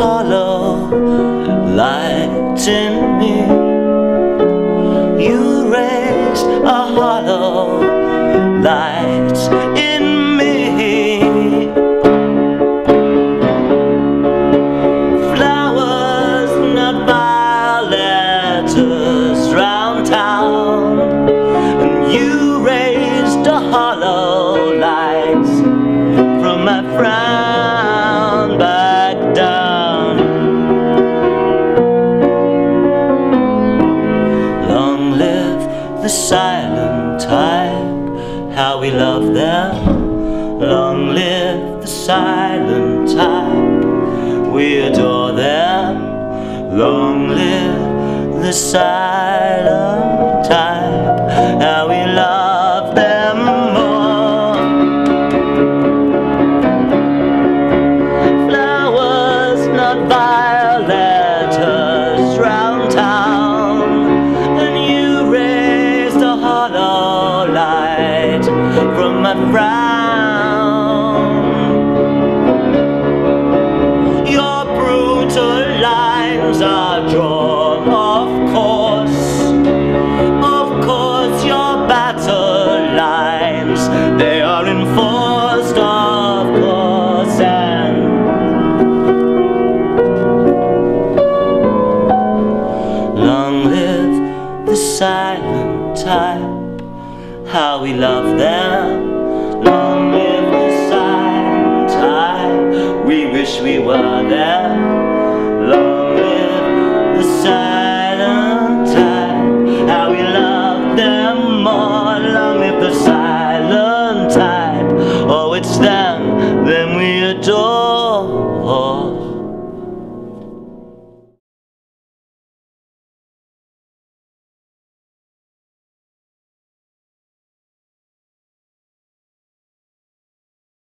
Hollow light in me. Silent type, how we love them. Long live the silent type, we adore them. Long live the silent type, they are enforced, of course, and long live the silent type, how we love them. oh.